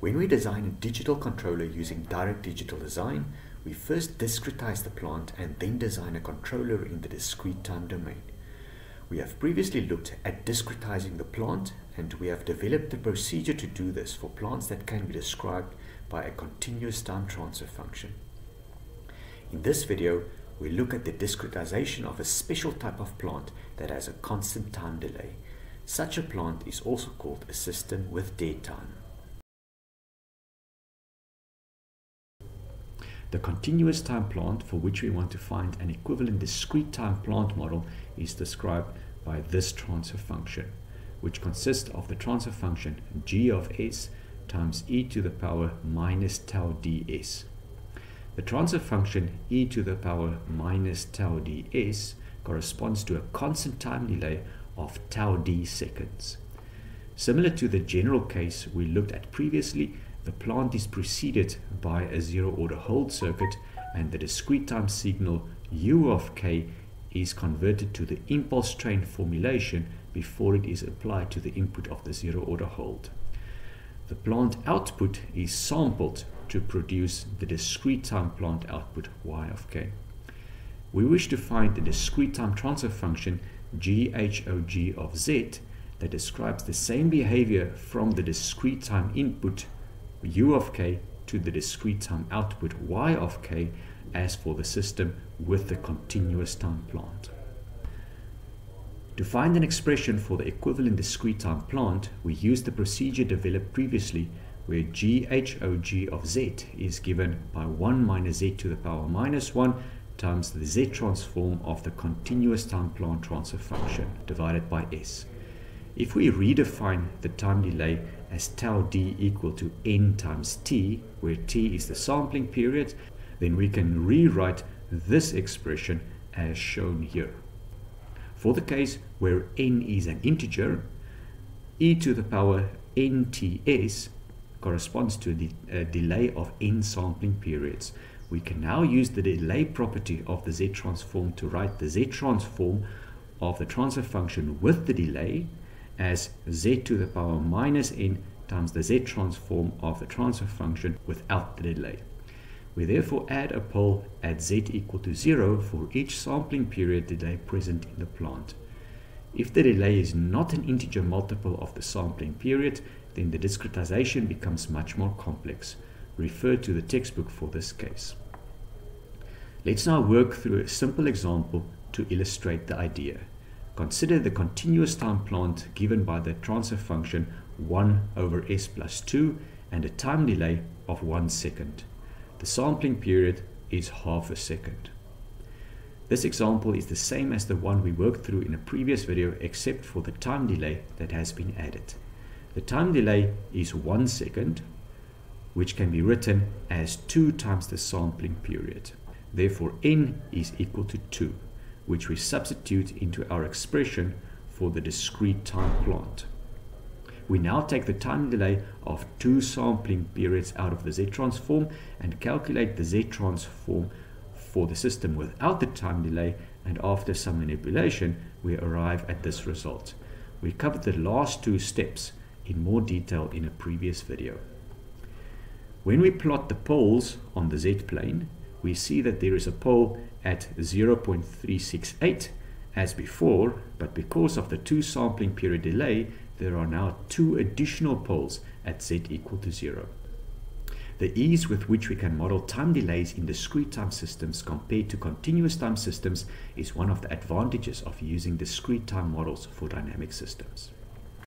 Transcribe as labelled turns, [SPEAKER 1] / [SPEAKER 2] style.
[SPEAKER 1] When we design a digital controller using direct digital design, we first discretize the plant and then design a controller in the discrete time domain. We have previously looked at discretizing the plant and we have developed a procedure to do this for plants that can be described by a continuous time transfer function. In this video, we look at the discretization of a special type of plant that has a constant time delay. Such a plant is also called a system with dead time. The continuous time plant for which we want to find an equivalent discrete time plant model is described by this transfer function, which consists of the transfer function g of s times e to the power minus tau ds. The transfer function e to the power minus tau ds corresponds to a constant time delay of tau d seconds. Similar to the general case we looked at previously, the plant is preceded by a zero order hold circuit and the discrete time signal u of k is converted to the impulse train formulation before it is applied to the input of the zero order hold. The plant output is sampled to produce the discrete time plant output y of k. We wish to find the discrete time transfer function GHOG of z that describes the same behavior from the discrete time input u of k to the discrete time output y of k as for the system with the continuous time plant. To find an expression for the equivalent discrete time plant, we use the procedure developed previously where GHOG of z is given by 1 minus z to the power minus 1 times the z transform of the continuous time plant transfer function divided by s. If we redefine the time delay as tau d equal to n times t, where t is the sampling period, then we can rewrite this expression as shown here. For the case where n is an integer, e to the power nts corresponds to the uh, delay of n sampling periods. We can now use the delay property of the z transform to write the z transform of the transfer function with the delay as z to the power minus n times the z transform of the transfer function without the delay. We therefore add a pole at z equal to 0 for each sampling period delay present in the plant. If the delay is not an integer multiple of the sampling period, then the discretization becomes much more complex. Refer to the textbook for this case. Let's now work through a simple example to illustrate the idea. Consider the continuous time plant given by the transfer function 1 over s plus 2 and a time delay of 1 second. The sampling period is half a second. This example is the same as the one we worked through in a previous video except for the time delay that has been added. The time delay is 1 second which can be written as 2 times the sampling period. Therefore n is equal to 2 which we substitute into our expression for the discrete time plant. We now take the time delay of two sampling periods out of the Z transform and calculate the Z transform for the system without the time delay and after some manipulation we arrive at this result. We covered the last two steps in more detail in a previous video. When we plot the poles on the Z-plane, we see that there is a pole at 0.368 as before, but because of the two sampling period delay, there are now two additional poles at z equal to 0. The ease with which we can model time delays in discrete time systems compared to continuous time systems is one of the advantages of using discrete time models for dynamic systems.